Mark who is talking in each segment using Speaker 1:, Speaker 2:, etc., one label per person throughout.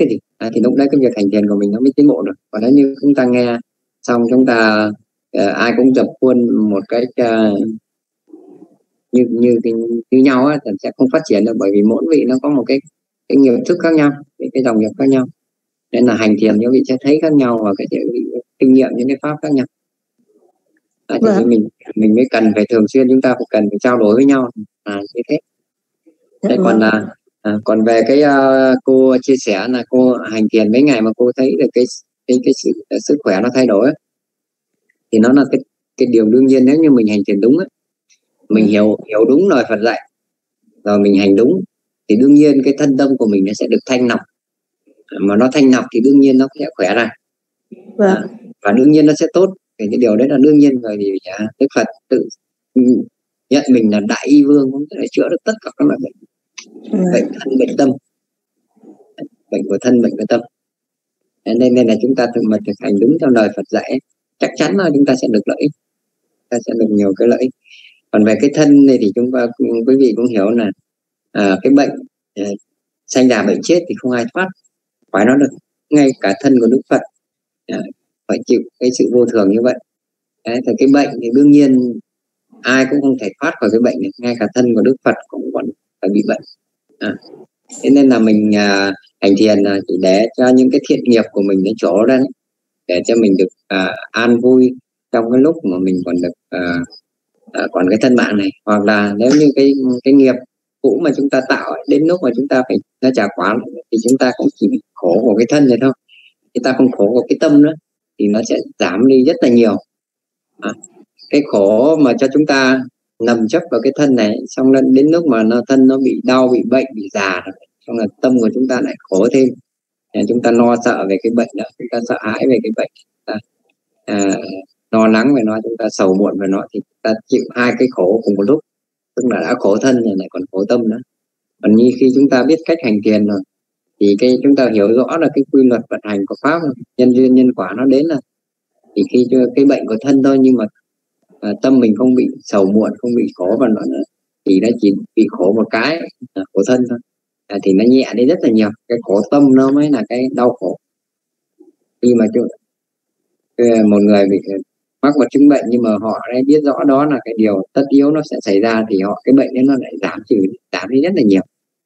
Speaker 1: cái gì? À, thì lúc đấy cái việc hành thiền của mình nó mới tiến bộ được. Còn nếu như chúng ta nghe xong chúng ta uh, ai cũng dập khuôn một cái uh, như như như nhau á thì sẽ không phát triển được. Bởi vì mỗi vị nó có một cái cái nghiệp thức khác nhau cái, cái dòng nghiệp khác nhau. Nên là hành thiền những vị sẽ thấy khác nhau và cái vị kinh nghiệm những cái pháp khác nhau. À, thì vâng. mình mình mới cần phải thường xuyên chúng ta phải cần phải trao đổi với nhau. À như thế. Dạ thế còn là à, còn về cái uh, cô chia sẻ là cô hành thiền mấy ngày mà cô thấy được cái cái cái sự sức khỏe nó thay đổi thì nó là cái cái điều đương nhiên nếu như mình hành thiền đúng ấy, mình hiểu hiểu đúng lời Phật dạy rồi mình hành đúng thì đương nhiên cái thân tâm của mình nó sẽ được thanh lọc. Mà nó thanh lọc thì đương nhiên nó sẽ khỏe ra. Vâng. À, và đương nhiên nó sẽ tốt. Thì cái điều đấy là đương nhiên rồi thì à, Đức Phật tự nhận mình là đại y vương cũng thể chữa được tất cả các loại bệnh. Bệnh thân bệnh tâm. Bệnh của thân bệnh của tâm. Nên nên là chúng ta thực mà thực hành đúng theo lời Phật dạy chắc chắn là chúng ta sẽ được lợi ích. Ta sẽ được nhiều cái lợi ích. Còn về cái thân này thì chúng ta quý vị cũng hiểu là à, cái bệnh à, sanh già bệnh chết thì không ai thoát. Phải nó được ngay cả thân của đức phật à, phải chịu cái sự vô thường như vậy. Đấy, thì cái bệnh thì đương nhiên ai cũng không thể thoát khỏi cái bệnh này. Ngay cả thân của đức phật cũng còn phải bị bệnh à, thế nên là mình à, hành thiền là chỉ để cho những cái thiện nghiệp của mình nó chỗ ra để cho mình được à, an vui trong cái lúc mà mình còn được à, à, còn cái thân mạng này. Hoặc là nếu như cái cái nghiệp cũ mà chúng ta tạo đến lúc mà chúng ta phải nó trả quả thì chúng ta cũng chỉ khổ của cái thân này thôi. Chúng ta không khổ của cái tâm nữa thì nó sẽ giảm đi rất là nhiều. À, cái khổ mà cho chúng ta nằm chấp vào cái thân này xong lên đến lúc mà nó thân nó bị đau bị bệnh bị già xong là tâm của chúng ta lại khổ thêm. Chúng ta lo sợ về cái bệnh đó chúng ta sợ hãi về cái bệnh ta à, lo lắng về nó chúng ta sầu muộn về nó thì ta chịu hai cái khổ cùng một lúc. Tức là đã khổ thân rồi lại còn khổ tâm nữa. Còn như khi chúng ta biết cách hành thiền rồi thì cái chúng ta hiểu rõ là cái quy luật vận hành của pháp nhân duyên nhân quả nó đến là thì khi cái bệnh của thân thôi nhưng mà à, tâm mình không bị sầu muộn không bị khó và nó nữa thì nó chỉ bị khổ một cái ờ, à, khổ thân thôi. À, thì nó nhẹ đi rất là nhiều. Cái khổ tâm nó mới là cái đau khổ. Khi mà chúng một người bị mắc một chứng bệnh nhưng mà họ đã biết rõ đó là cái điều tất yếu nó sẽ xảy ra thì họ cái bệnh ấy nó lại giảm trừ giảm đi rất là nhiều.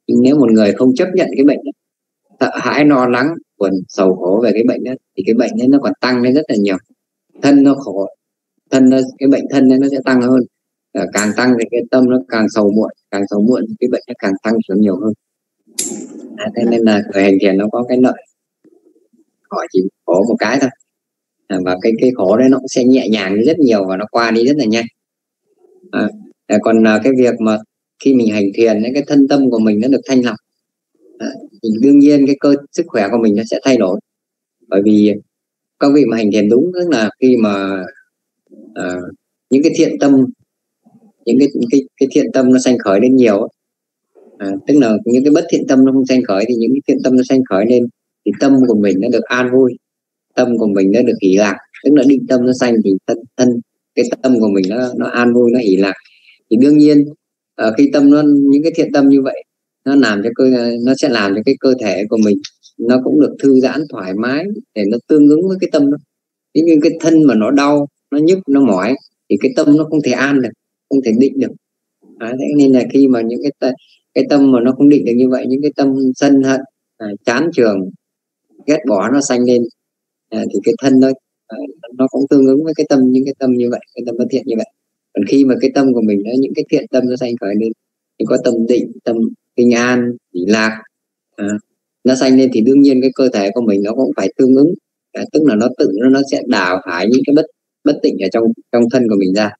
Speaker 1: Nhưng nếu một người không chấp nhận cái bệnh đó, sợ hãi lo lắng buồn sầu khổ về cái bệnh đó thì cái bệnh ấy nó còn tăng lên rất là nhiều. Thân nó khổ thân nó, cái bệnh thân nó sẽ tăng hơn. À, càng tăng thì cái tâm nó càng sầu muộn càng sầu muộn thì cái bệnh nó càng tăng xuống nhiều hơn. À, thế nên là người hành thiền nó có cái lợi. Họ chỉ khổ một cái thôi. À, và cái cái khổ đấy nó cũng sẽ nhẹ nhàng rất nhiều và nó qua đi rất là nhanh. À, à còn à, cái việc mà khi mình hành thiền cái thân tâm của mình nó được thanh lọc. À, thì đương nhiên cái cơ sức khỏe của mình nó sẽ thay đổi. Bởi vì các vị mà hành thiền đúng tức là khi mà uh, những cái thiện tâm những cái cái, cái thiện tâm nó sanh khởi lên nhiều à, tức là những cái bất thiện tâm nó không sanh khởi thì những cái thiện tâm nó sanh khởi lên thì tâm của mình nó được an vui tâm của mình nó được hỷ lạc. Tức là định tâm nó sanh thì thân, thân cái tâm của mình nó nó an vui nó hỷ lạc. Thì đương nhiên ở khi tâm nó những cái thiện tâm như vậy nó làm cho cơ nó sẽ làm cho cái cơ thể của mình nó cũng được thư giãn thoải mái để nó tương ứng với cái tâm đó. Nhưng cái thân mà nó đau nó nhức nó mỏi thì cái tâm nó không thể an được không thể định được. À, thế nên là khi mà những cái cái tâm mà nó không định được như vậy những cái tâm sân hận à, chán trường ghét bỏ nó sanh lên à, thì cái thân nó à, nó cũng tương ứng với cái tâm những cái tâm như vậy cái tâm bất thiện như vậy. Còn khi mà cái tâm của mình nó những cái thiện tâm nó sanh khởi lên thì có tâm định tâm bình an thì lạc à, nó sanh lên thì đương nhiên cái cơ thể của mình nó cũng phải tương ứng. À, tức là nó tự nó, nó sẽ đào thải những cái bất bất tịnh ở trong trong thân của mình ra.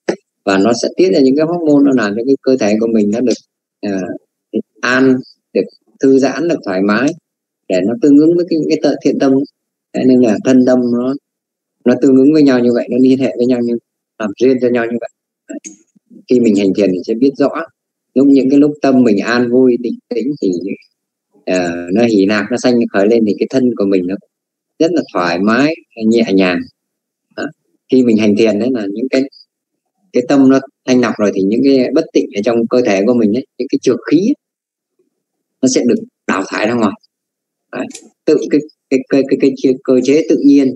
Speaker 1: Và nó sẽ tiết ra những cái hormone nó làm cho cái cơ thể của mình nó được uh, an được thư giãn được thoải mái để nó tương ứng với cái, những cái thiện tâm. Thế nên là thân tâm nó nó tương ứng với nhau như vậy nó liên hệ với nhau như làm riêng cho nhau như vậy. Khi mình hành thiền thì sẽ biết rõ lúc những cái lúc tâm mình an vui định tĩnh thì uh, nó hỉ lạc nó xanh khởi lên thì cái thân của mình nó rất là thoải mái nhẹ nhàng khi mình hành thiền đấy là những cái cái tâm nó thanh lọc rồi thì những cái bất tịnh ở trong cơ thể của mình ấy, những cái trượt khí ấy, nó sẽ được đào thải ra ngoài Đấy. tự cái cái cái cái, cái, cái cơ chế tự nhiên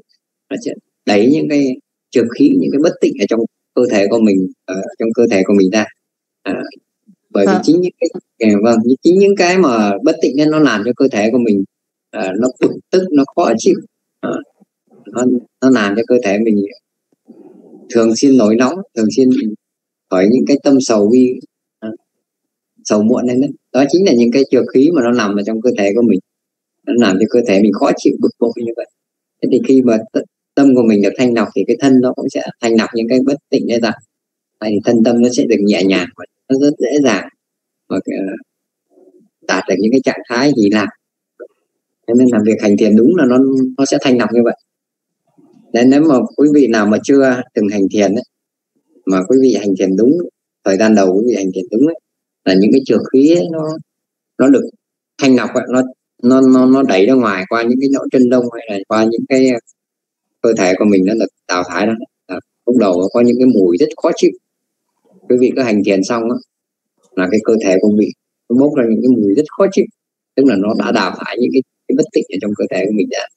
Speaker 1: nó sẽ đẩy những cái trượt khí những cái bất tịnh ở trong cơ thể của mình ở trong cơ thể của mình ra à, bởi vì à. chính những cái à, vâng chính những cái mà bất tịnh nên nó làm cho cơ thể của mình à, nó bực tức nó khó chịu à, nó nó làm cho cơ thể mình thường xuyên nổi nóng thường xuyên khỏi những cái tâm sầu bi à, sầu muộn lên đấy đó chính là những cái trượt khí mà nó nằm ở trong cơ thể của mình. Nó làm cho cơ thể mình khó chịu bực bội như vậy. Thế thì khi mà tâm của mình được thanh lọc thì cái thân nó cũng sẽ thanh lọc những cái bất tịnh đấy ra. Thì thân tâm nó sẽ được nhẹ nhàng và nó rất dễ dàng và ờ, đạt được những cái trạng thái thì lạc cho nên là việc hành thiền đúng là nó nó sẽ thanh lọc như vậy nên nếu mà quý vị nào mà chưa từng hành thiền ấy, mà quý vị hành thiền đúng thời gian đầu quý vị hành thiền đúng ấy, là những cái trường khí ấy, nó nó được thanh lọc ấy, nó nó nó nó đẩy ra ngoài qua những cái nhõ chân lông hay là qua những cái ờ, cơ thể của mình nó được đào thải đó ờ, lúc đầu có những cái mùi rất khó chịu. Quý vị có hành thiền xong đó, là cái cơ thể của mình nó bốc ra những cái mùi rất khó chịu. Tức là nó đã đào thải những cái, cái bất tịnh ở trong cơ thể của mình đã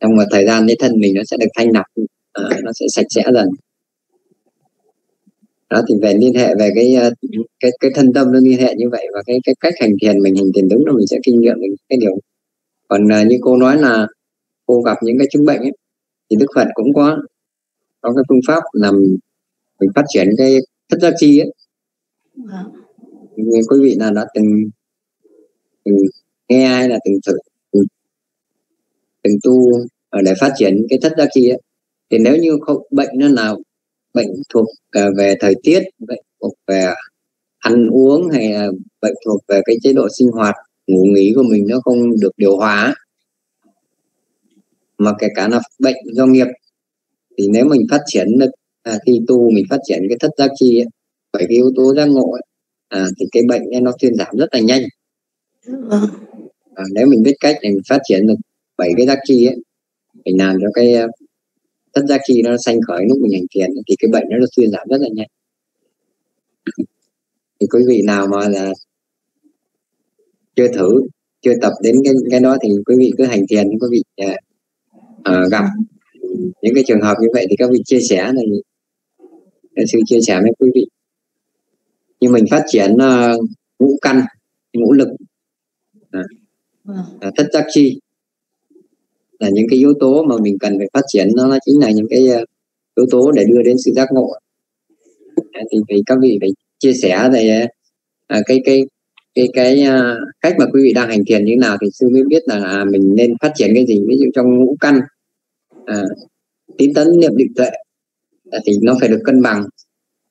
Speaker 1: trong một thời gian cái thân mình nó sẽ được thanh lọc à, nó sẽ sạch sẽ dần. Đó thì về liên hệ về cái ờ, cái cái thân tâm nó liên hệ như vậy và cái cái cách hành thiền mình hành thiền đúng là mình sẽ kinh nghiệm được cái điều. Còn uh, như cô nói là cô gặp những cái chứng bệnh ấy, thì đức phật cũng có có cái phương pháp làm mình phát triển cái thất giác chi ấy. Vâng. quý vị nào đã từng, từng nghe hay là từng thử từng, tu để phát triển cái thất giác chi ấy thì nếu như không bệnh nó nào bệnh thuộc về thời tiết bệnh thuộc về ăn uống hay là bệnh thuộc về cái chế độ sinh hoạt ngủ nghỉ của mình nó không được điều hòa mà kể cả là bệnh do nghiệp thì nếu mình phát triển được à, khi tu mình phát triển cái thất giác chi ấy, bởi cái yếu tố giác ngộ ấy, à, thì cái bệnh ấy, nó thuyên giảm rất là nhanh vâng. à, nếu mình biết cách để mình phát triển được bảy cái giác chi ấy mình làm cho cái thất giác chi nó sanh khởi lúc mình hành thiền thì cái bệnh nó được thuyên giảm rất là nhanh. Thì quý vị nào mà là chưa thử chưa tập đến cái cái đó thì quý vị cứ hành thiền quý vị uh, gặp những cái trường hợp như vậy thì các vị chia sẻ này. Sư chia sẻ với quý vị. Như mình phát triển uh, ngũ căn ngũ lực. À, à, thất giác chi là những cái yếu tố mà mình cần phải phát triển nó chính là những cái ờ, yếu tố để đưa đến sự giác ngộ. Thì, thì các vị phải chia sẻ về à, cái cái cái cái à, cách mà quý vị đang hành thiền như thế nào thì sư mới biết là à, mình nên phát triển cái gì. Ví dụ trong ngũ căn à, tín tấn niệm định tuệ à, thì nó phải được cân bằng.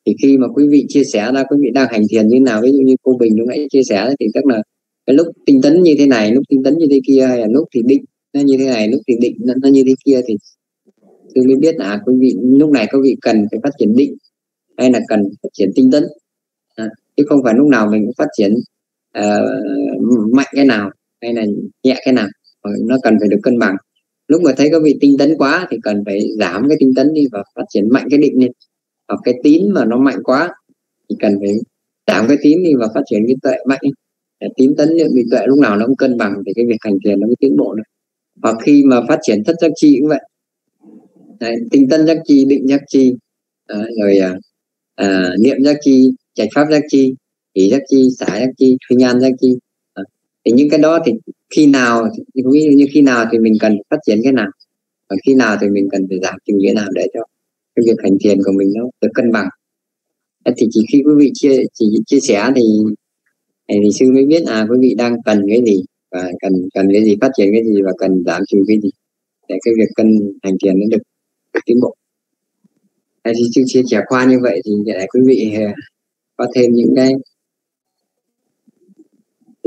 Speaker 1: Thì khi mà quý vị chia sẻ ra quý vị đang hành thiền như nào ví dụ như cô Bình lúc nãy chia sẻ thì tức là cái lúc tinh tấn như thế này lúc tinh tấn như thế kia hay là lúc thì định nó như thế này lúc thì định nó, nó như thế kia thì tôi mới biết là à, quý vị lúc này có vị cần phải phát triển định hay là cần phát triển tinh tấn. À, chứ không phải lúc nào mình cũng phát triển uh, mạnh cái nào hay là nhẹ cái nào nó cần phải được cân bằng. Lúc mà thấy có vị tinh tấn quá thì cần phải giảm cái tinh tấn đi và phát triển mạnh cái định lên hoặc cái tín mà nó mạnh quá thì cần phải giảm cái tín đi và phát triển cái tuệ mạnh để tín tấn niệm bị tuệ lúc nào nó cũng cân bằng thì cái việc hành thiền nó mới tiến bộ được hoặc khi mà phát triển thất giác chi cũng vậy. Đấy, tinh tân giác chi định giác chi à, rồi à, à, niệm giác chi trạch pháp giác chi ý giác chi xả giác chi thuy nhan giác chi à, thì những cái đó thì khi nào ví dụ như khi nào thì mình cần phát triển cái nào và khi nào thì mình cần phải giảm chừng cái nào để cho cái việc hành thiền của mình nó được cân bằng. Thì chỉ khi quý vị chia chỉ chia sẻ thì thì sư mới biết à quý vị đang cần cái gì và cần cần cái gì phát triển cái gì và cần giảm trừ cái gì để cái việc cân hành tiền nó được, được tiến bộ thì sư chia sẻ khoa như vậy thì để quý vị à, có thêm những cái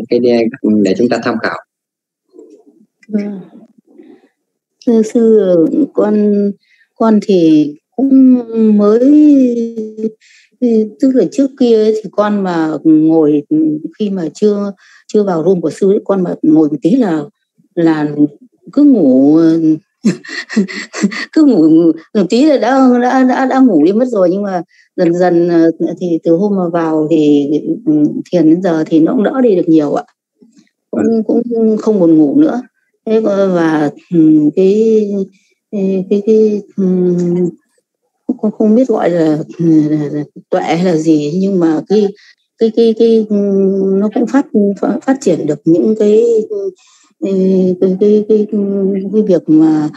Speaker 1: cái để, để chúng ta tham khảo
Speaker 2: vâng. sư sư con con thì cũng mới tức là trước kia thì con mà ngồi khi mà chưa chưa vào room của sư con mà ngồi một tí là là cứ ngủ cứ ngủ một tí là đã đã đã đã ngủ đi mất rồi. Nhưng mà dần dần thì từ hôm mà vào thì thiền đến giờ thì nó cũng đỡ đi được nhiều ạ. Cũng cũng không buồn ngủ nữa. Thế và ừ, cái cái cái, cái không, không biết gọi là, là tuệ hay là gì nhưng mà cái cái cái cái nó cũng phát phát triển được những cái cái cái cái, cái, cái việc mà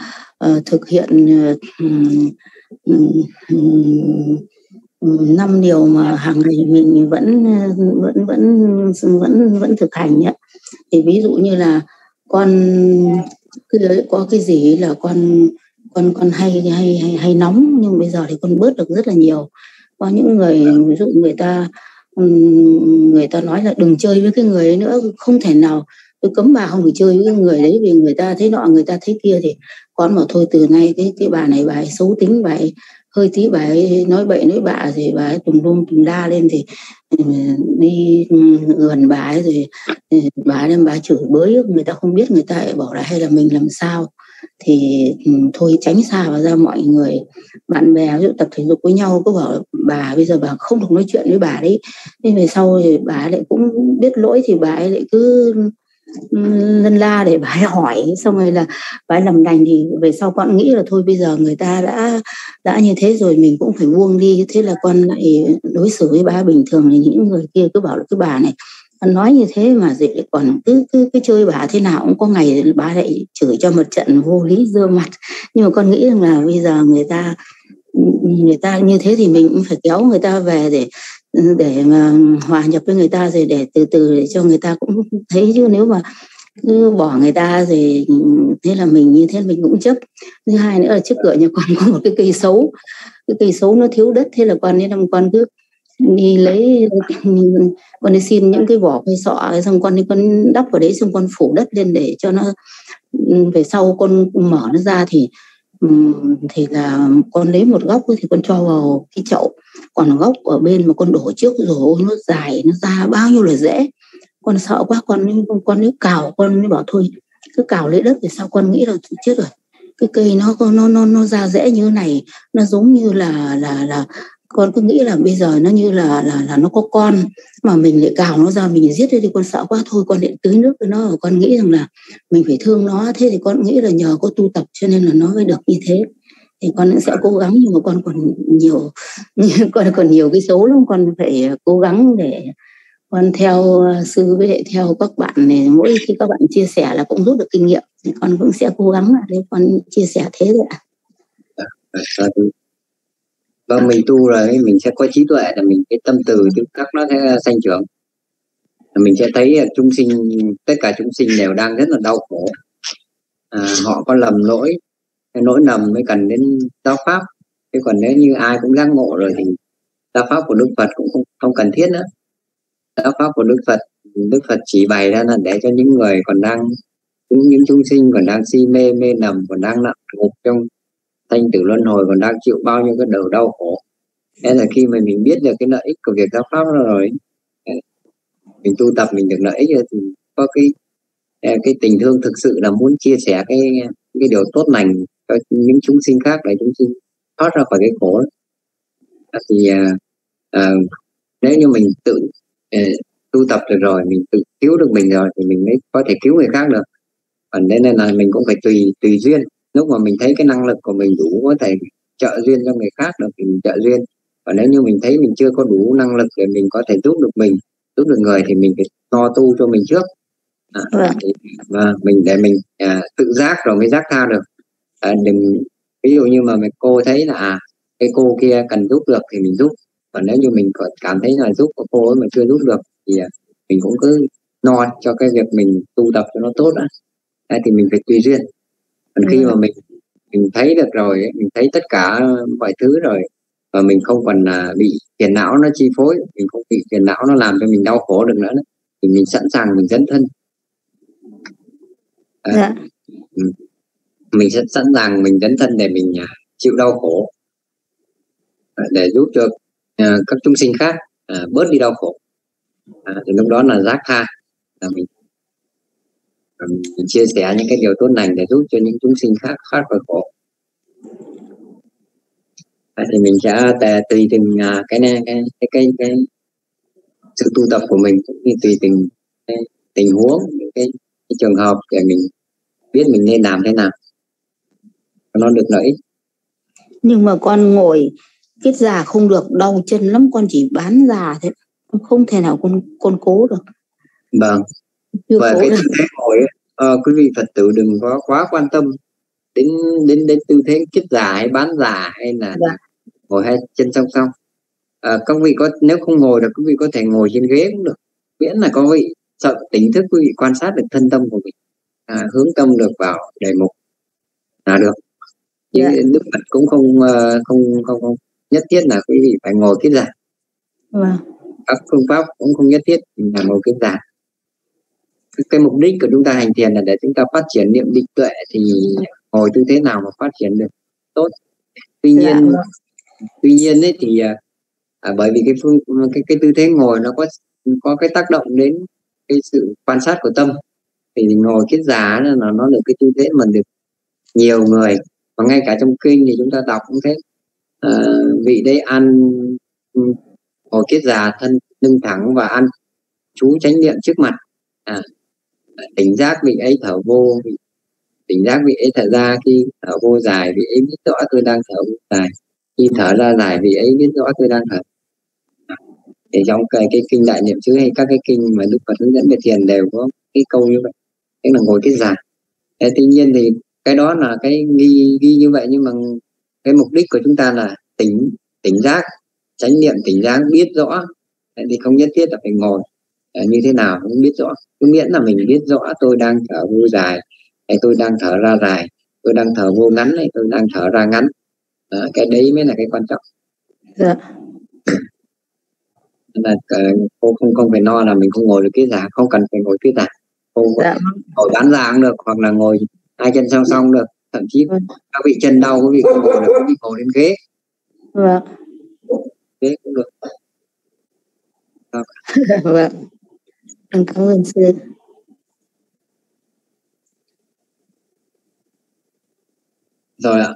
Speaker 2: uh, thực hiện uh, năm điều mà hàng ngày mình vẫn vẫn vẫn vẫn vẫn thực hành nhé thì ví dụ như là con có cái gì là con con con hay hay hay hay nóng nhưng bây giờ thì con bớt được rất là nhiều. Có những người ví dụ người ta người ta nói là đừng chơi với cái người ấy nữa, không thể nào tôi cấm bà không được chơi với người đấy, vì người ta thấy nọ, người ta thấy kia thì con bảo thôi, từ nay cái cái bà này bà ấy xấu tính, bà ấy hơi tí, bà ấy nói bậy nói bạ thì bà ấy tùm lum tùm đa lên thì ừ, đi ừ, gần bà ấy rồi ừ, bà bà đem bà ấy chửi bới, người ta không biết người ta lại bảo là hay là mình làm sao thì ừ, thôi tránh xa và ra mọi người, bạn bè, ví dụ tập thể dục với nhau, cứ bảo bà, bây giờ bà không được nói chuyện với bà đấy. Nên về sau thì bà lại cũng biết lỗi thì bà ấy lại cứ ừ, lân la để bà ấy hỏi. Xong rồi là bà ấy làm đành thì về sau con nghĩ là thôi bây giờ người ta đã đã như thế rồi, mình cũng phải buông đi. Thế là con lại đối xử với bà bình thường, thì những người kia cứ bảo là, cái bà này nói như thế mà dì lại còn cứ cứ cứ chơi bà thế nào cũng có ngày bà lại chửi cho một trận vô lý dưa mặt. Nhưng mà con nghĩ rằng là bây giờ người ta người ta như thế thì mình cũng phải kéo người ta về để để mà hòa nhập với người ta rồi để từ từ để cho người ta cũng thấy. Chứ nếu mà cứ bỏ người ta rồi, thế là mình như thế mình cũng chấp. Thứ hai nữa là trước cửa nhà con có một cái cây xấu, cái cây xấu nó thiếu đất, thế là con nên năm con cứ đi lấy, con đi xin những cái vỏ cây sọ, xong con đi con đắp vào đấy, xong con phủ đất lên để cho nó ừ, về sau con mở nó ra thì ừ, thì là con lấy một góc thì con cho vào cái chậu. Còn góc ở bên mà con đổ trước rồi nó dài, nó ra bao nhiêu là dễ. Con sợ quá, con con nếu cào, con mới bảo thôi, cứ cào lấy đất thì sao con nghĩ là chết rồi. Cái cây nó nó nó nó ra rễ như này, nó giống như là là là con cứ nghĩ là bây giờ nó như là là là nó có con, mà mình lại cào nó ra mình giết đi con sợ quá. Thôi con điện tưới nước cho nó, con nghĩ rằng là mình phải thương nó. Thế thì con nghĩ là nhờ có tu tập cho nên là nó mới được như thế. Thì con sẽ cố gắng, nhưng mà con còn nhiều, con còn nhiều cái số lắm. Con phải cố gắng để con theo sư với lại theo các bạn này. Mỗi khi các bạn chia sẻ là cũng rút được kinh nghiệm. Thì con cũng sẽ cố gắng để con chia sẻ thế rồi ạ.
Speaker 1: Dạ, dạ, dạ và mình tu rồi mình sẽ có trí tuệ là mình cái tâm từ tức các nó sẽ sanh trưởng. Mình sẽ thấy chúng sinh tất cả chúng sinh đều đang rất là đau khổ. À, họ có lầm lỗi cái lỗi lầm mới cần đến giáo pháp. Chứ còn nếu như ai cũng giác ngộ rồi thì giáo pháp của đức phật cũng không, không cần thiết nữa. Giáo pháp của đức phật đức phật chỉ bày ra là để cho những người còn đang những những chúng sinh còn đang si mê mê nằm còn đang nặng ngục trong thanh tử luân hồi còn đang chịu bao nhiêu cái đầu đau khổ. Nên là khi mà mình biết được cái lợi ích của việc giáo pháp rồi mình tu tập mình được lợi ích thì có cái à, cái tình thương thực sự là muốn chia sẻ cái cái điều tốt lành cho những chúng sinh khác để chúng sinh thoát ra khỏi cái khổ đó. À, thì à, à, nếu như mình tự à, tu tập được rồi mình tự cứu được mình rồi thì mình mới có thể cứu người khác được. Còn nên là mình cũng phải tùy tùy duyên lúc mà mình thấy cái năng lực của mình đủ có thể trợ duyên cho người khác được thì mình trợ duyên. Và nếu như mình thấy mình chưa có đủ năng lực để mình có thể giúp được mình giúp được người thì mình phải to tu cho mình trước. À, vâng. và mình để mình à, tự giác rồi mới giác tha được. À, đừng ví dụ như mà mình cô thấy là à, cái cô kia cần giúp được thì mình giúp. Còn nếu như mình cảm thấy là giúp cô ấy mà chưa giúp được thì à, mình cũng cứ no cho cái việc mình tu tập cho nó tốt đó thì mình phải tùy duyên còn khi mà mình mình thấy được rồi mình thấy tất cả mọi thứ rồi và mình không còn bị phiền não nó chi phối mình không bị phiền não nó làm cho mình đau khổ được nữa thì mình sẵn sàng mình dấn thân à, dạ. Ừ. mình sẽ sẵn sàng mình dấn thân để mình uh, chịu đau khổ à, để giúp cho uh, các chúng sinh khác bớt đi đau khổ à, thì lúc đó là giác tha là mình mình chia sẻ những cái điều tốt lành để giúp cho những chúng sinh khác thoát khỏi khổ. Thì mình sẽ tùy từng cái này cái cái cái, cái sự tu tập của mình cũng như tùy từng cái, tình huống những cái, cái trường hợp để mình biết mình nên làm thế nào nó được lợi ích.
Speaker 2: Nhưng mà con ngồi kết già không được đau chân lắm con chỉ bán già thế con không thể nào con con cố được.
Speaker 1: Vâng Chưa và cái tư thế ngồi uh, quý vị phật tử đừng có quá quan tâm đến đến đến tư thế kết già hay bán già hay là dạ. ngồi hai chân song song à, các vị có nếu không ngồi được quý vị có thể ngồi trên ghế cũng được miễn là có vị sợ tỉnh thức quý vị quan sát được thân tâm của mình à, hướng tâm được vào đề mục là được nhưng yeah. Dạ. đức phật cũng không ờ, không không không nhất thiết là quý vị phải ngồi kết già wow. Các phương pháp cũng không nhất thiết là ngồi kết già cái mục đích của chúng ta hành thiền là để chúng ta phát triển niệm định tuệ thì ngồi tư thế nào mà phát triển được tốt tuy dạ, nhiên. Vâng. tuy nhiên ấy thì à, à, bởi vì cái phương cái cái tư thế ngồi nó có có cái tác động đến cái sự quan sát của tâm thì ngồi kết giá là nó được cái tư thế mà được nhiều người và ngay cả trong kinh thì chúng ta đọc cũng thế à, vị đây ăn ngồi kết già thân lưng thẳng và ăn chú tránh niệm trước mặt à, tỉnh giác vị ấy thở vô. Tỉnh giác vị ấy thở ra khi thở vô dài vị ấy biết rõ tôi đang thở vô dài. Khi thở ra dài vị ấy biết rõ tôi đang thở thì trong cái, cái kinh đại niệm xứ hay các cái kinh mà đức phật hướng dẫn về thiền đều có cái câu như vậy. Tức là ngồi cái giả thế tuy nhiên thì cái đó là cái ghi ghi như vậy nhưng mà cái mục đích của chúng ta là tỉnh tỉnh giác chánh niệm tỉnh giác biết rõ. Thì không nhất thiết là phải ngồi như thế nào cũng biết rõ. Cứ miễn là mình biết rõ tôi đang thở vô dài hay tôi đang thở ra dài. Tôi đang thở vô ngắn hay tôi đang thở ra ngắn. À, cái đấy mới là cái quan trọng. Dạ. Là uh, cô không không phải no là mình không ngồi được cái giả không cần phải ngồi cái giả cô dạ. ngồi bán dạng được hoặc là ngồi hai chân song song được. Thậm chí ừ. các vị chân đau quý vị ngồi được quý vị ngồi lên ghế. Vâng. Ghế cũng được.
Speaker 2: Vâng cảm ơn sư.
Speaker 1: Rồi ạ.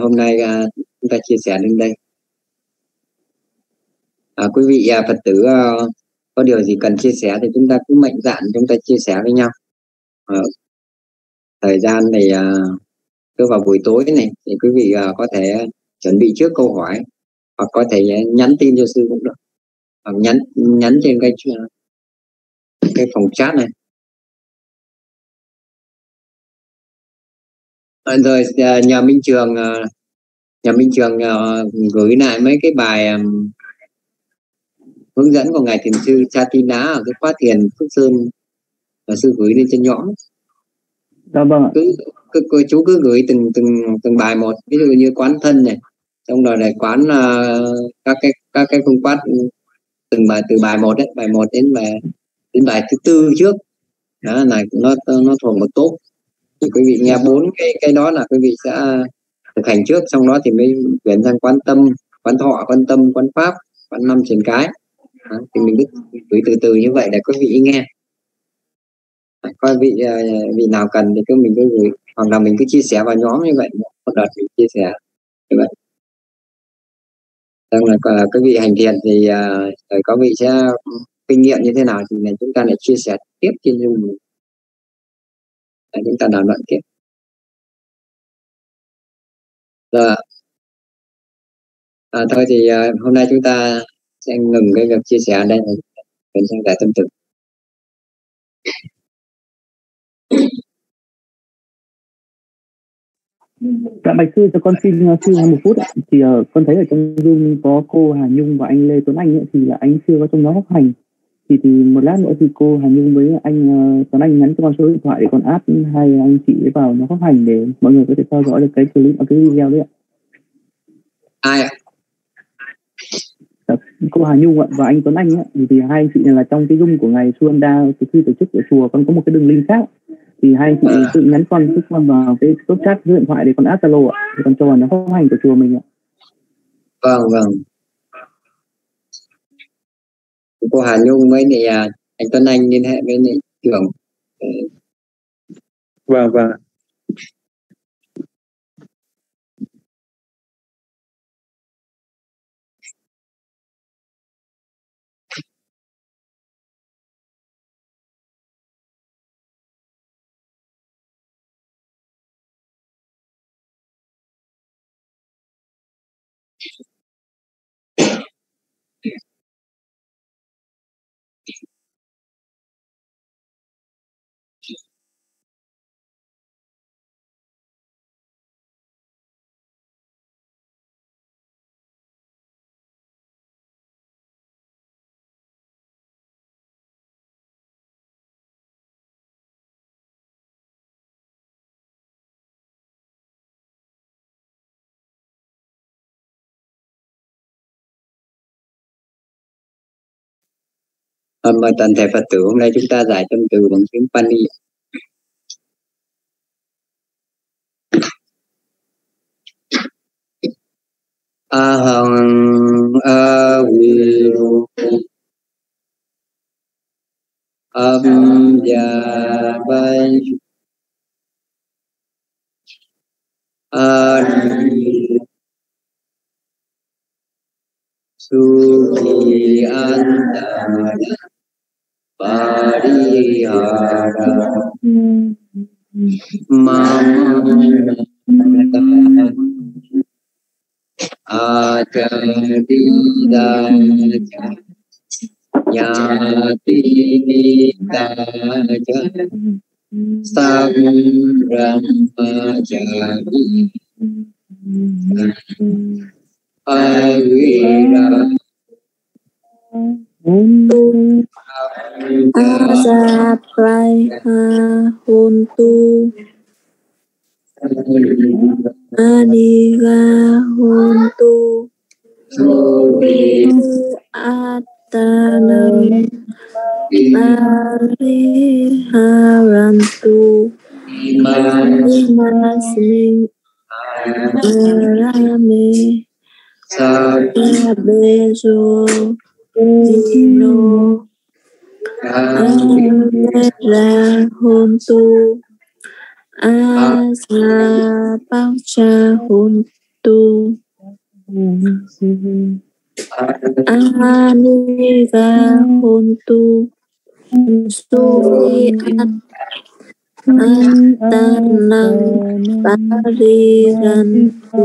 Speaker 1: Hôm nay à, chúng ta chia sẻ đến đây. À, quý vị à, phật tử à, có điều gì cần chia sẻ thì chúng ta cứ mạnh dạn chúng ta chia sẻ với nhau. À, thời gian này à, cứ vào buổi tối này thì quý vị à, có thể chuẩn bị trước câu hỏi hoặc có thể nhắn tin cho sư cũng được. Hoặc nhắn nhắn trên cái à, cái phòng chat này. À, rồi à, nhà Minh Trường à, nhà Minh Trường gửi lại mấy cái bài hướng dẫn của ngài thiền sư Chatina ở cái khóa thiền Phước Sơn và sư gửi lên trên nhóm.
Speaker 3: Dạ vâng
Speaker 1: cứ, cứ, cứ chú cứ gửi từng từng từng bài một ví dụ như quán thân này trong đó này quán uh, các cái các cái phương pháp từng bài từ bài một đấy bài một đến bài đến bài thứ tư trước. Đó là nó nó thuộc một tốt thì quý vị nghe bốn cái cái đó là quý vị sẽ thực hành trước xong đó thì mới chuyển sang quan tâm quan thọ quan tâm quan pháp quan năm triển cái. Đó, thì mình cứ gửi từ từ như vậy để quý vị nghe. Coi vị à, vị nào cần thì cứ mình cứ gửi hoặc là mình cứ chia sẻ vào nhóm như vậy một đợt mình chia sẻ như vậy. Đang là à, quý vị hành thiền thì uh, có vị sẽ kinh nghiệm như thế nào thì chúng ta lại chia sẻ tiếp trên Zoom để chúng ta đàm luận tiếp. Rồi à, thôi thì uh, hôm nay chúng ta sẽ ngừng cái việc chia sẻ ở đây chuyển sang giải tâm thực
Speaker 3: Dạ bạch sư cho con xin à, xin một phút ạ. Thì uh, con thấy ở trong Zoom có cô Hà Nhung và anh Lê Tuấn Anh ấy, thì là anh chưa có trong nhóm học hành. Thì thì một lát nữa thì cô Hà Nhung với anh uh, Tuấn Anh nhắn cho con số điện thoại để con add hai anh chị vào nhóm học hành để mọi người có thể theo dõi được cái clip cái video đấy ạ.
Speaker 1: Ai ạ?
Speaker 3: cô Hà Nhung và anh Tuấn Anh ấy, thì hai anh chị này là trong cái dung của ngày Suanda từ khi tổ chức ở chùa con có một cái đường link khác thì hai anh chị à. tự nhắn con giúp con vào cái top chat điện thoại để con add Zalo ạ để con cho vào nó phát hành của chùa mình ạ
Speaker 1: vâng vâng cô Hà Nhung với này à, anh Tuấn Anh liên hệ với này trưởng
Speaker 3: vâng vâng.
Speaker 1: Rồi mời toàn thể Phật tử, hôm nay chúng ta giải tâm từ bằng tiếng Pali. Aham aviru abhyavai adi suki antara parihara mama acadidaja yatinidaja sambrahmajari avira
Speaker 4: പരിഹാരം മമ ആചരിതാച ജ്ഞാതിനിതാച സംബ്രഹ്മചാരി അവിരാ Huntu azab raiha huntu adiga huntu atanam ariharantu imasmin
Speaker 1: arame
Speaker 4: sabezo Vishnu
Speaker 1: Amarahuntu Asapakshahuntu
Speaker 4: Amarahuntu Suriat
Speaker 1: Antanang Parirantu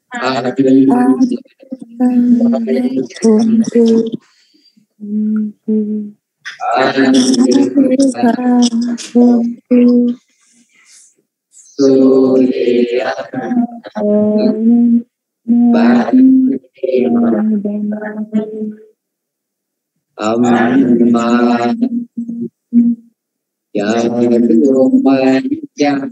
Speaker 1: Amin. yang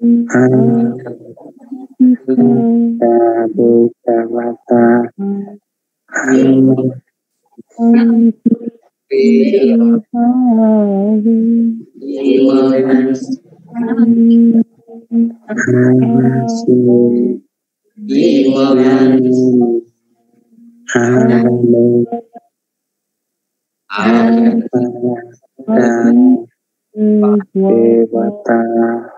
Speaker 1: Anta
Speaker 3: Bhagavata Bhagavata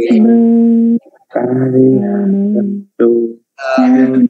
Speaker 3: Amen. Amen. Amen.